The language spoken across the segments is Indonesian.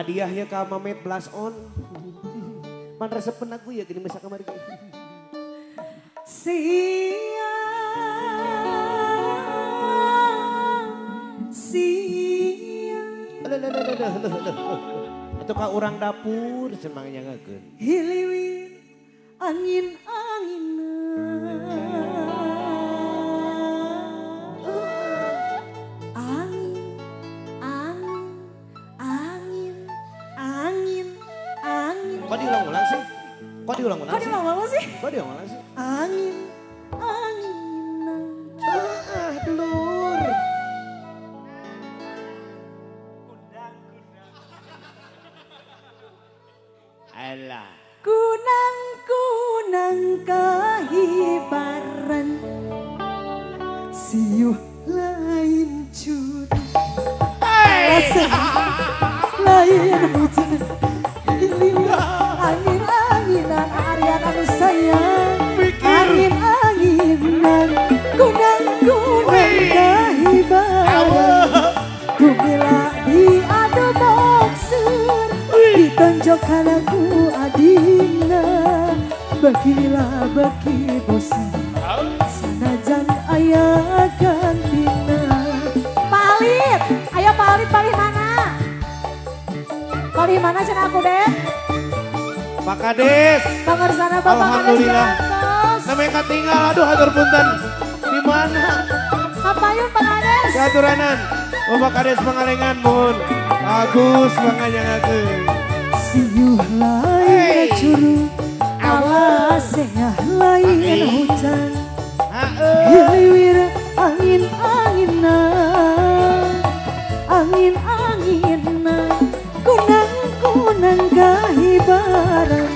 hadiahnya ke Mamet Blast On. Man resep aku ya gini masa kamar Sia Sia Atau kak orang dapur semangnya ngakeun. Hiliwin angin angin angin angin Kok diulang-ulang sih? Kok diulang-ulang sih? sih Kok diulang-ulang sih? angin kahibaran Kumila di adu boxer Ditonjokkan aku adina Beginilah bagi bosan Sanajan ayah gantina. Palit! Ayo palit palit mana? Palit mana cina aku deh Pak Kades. Kamar sana bapak Alhamdulillah. Namanya ketinggal, aduh hatur punten. Di mana? Kapayun Pak Kades Keaturanan. Bapak Kades pengalengan mohon. Bagus makanya ngakeun. Siuh lain curug Awas sengah lain hujan Heeh. Hiliwir angin anginan Angin anginan Kunang kunang kahibaran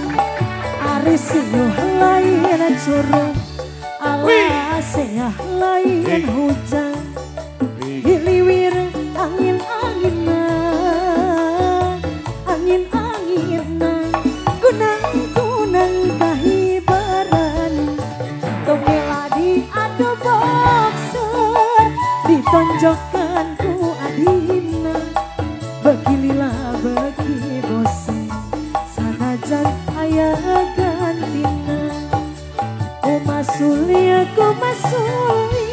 Ari siuh lain curug Awas sengah lain hujan Ditonjokkan ku adina Beginilah bagi bosan. Sanajan ayah gantina Kuma suli kuma suli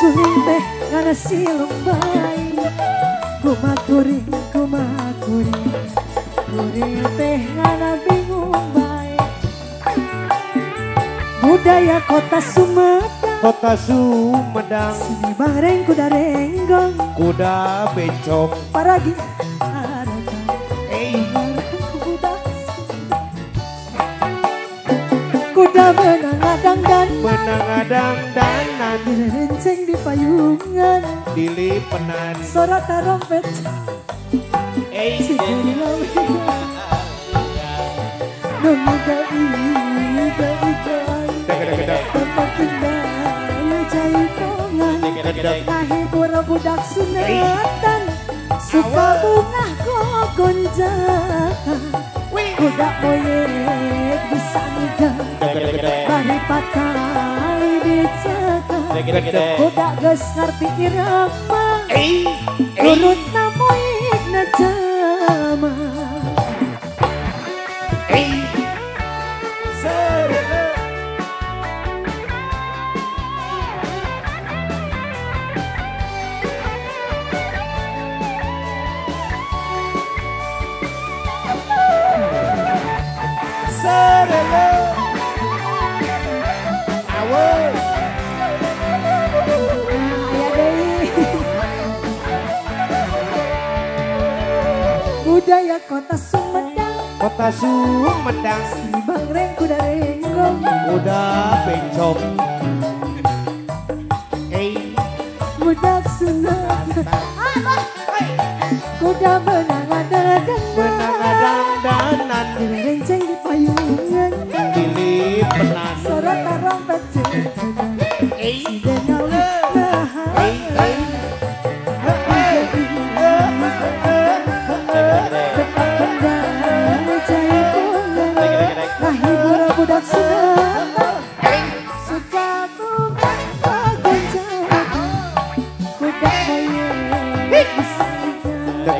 Suling teh ngana silung bayi Kuma kuring kuma kuring Kuring teh ngana bingung bayi Budaya kota Sumedang Kota Sumedang. Sini bareng kuda renggong Kuda bencong. Paragi Eh. Kuda Kuda menang adang dan Menangadang danan. Renceng di payungan Dilipenan. Sorot tarompet Eh. Si juri lawina jaipongan Kahibur budak sunatan. Suka bunga gogonjang Kuda oyek bisa nigang Bari patali dicekang Kuda geus ngerti irama. Turut namoik na Serele. Deui Budaya kota Sumedang Kota Sumedang. Di Bangreng kuda renggong Kuda bencong. Eh. Budak sunatan Kuda menang